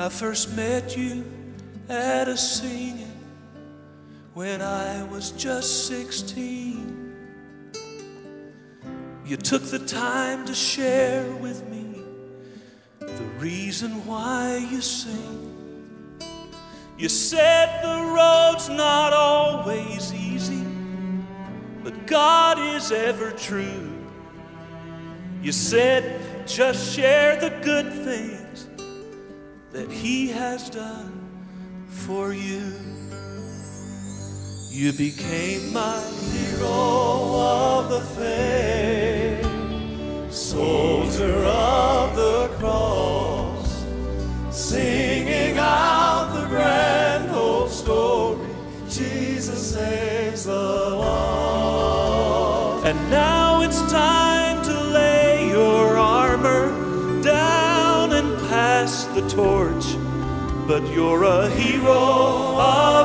I first met you at a singing when I was just 16. You took the time to share with me the reason why you sing. You said the road's not always easy, but God is ever true. You said just share the good things that He has done for you. You became my hero of the faith, soldier of the cross, singing out the grand old story. Jesus saves the lost. And now it's time But you're a hero ah.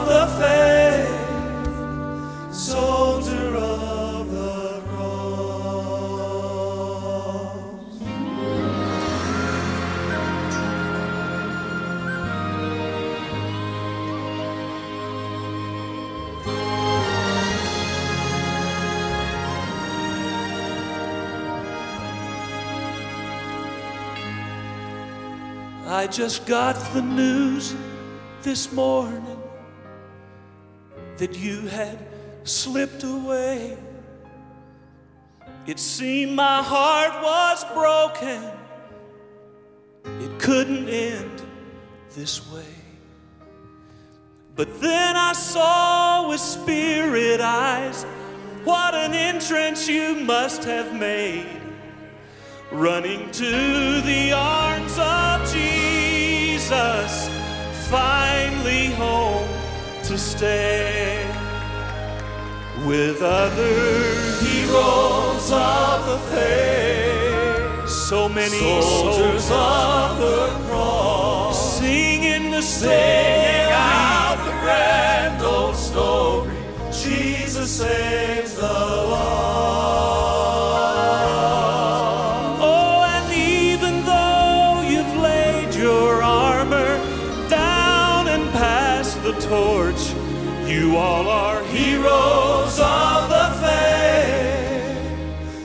I just got the news this morning that you had slipped away. It seemed my heart was broken. It couldn't end this way. But then I saw with spirit eyes what an entrance you must have made. Running to the arms to stay with other heroes of the faith. So many soldiers of the cross, singing the singing out the grand old story. Jesus saves torch, you all are heroes of the faith,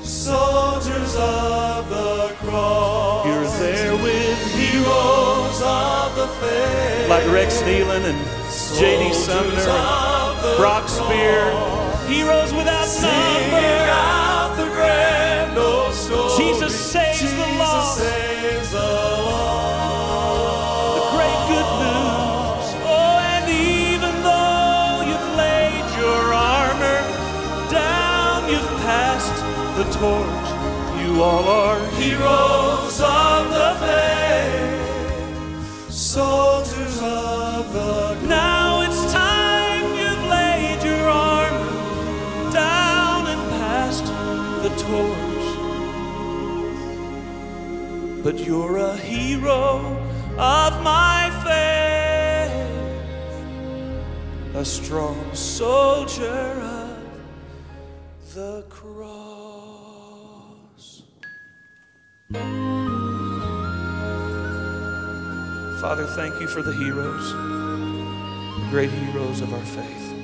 soldiers of the cross. You're there with heroes of the faith, like Rex Nelon and J.D. Sumner, and Brock Speer, heroes without number. The torch. You all are heroes of the faith, soldiers of the. Now it's time you've laid your armor down and passed the torch. But you're a hero of my faith, a strong soldier of the cross. Father, thank you for the heroes, the great heroes of our faith.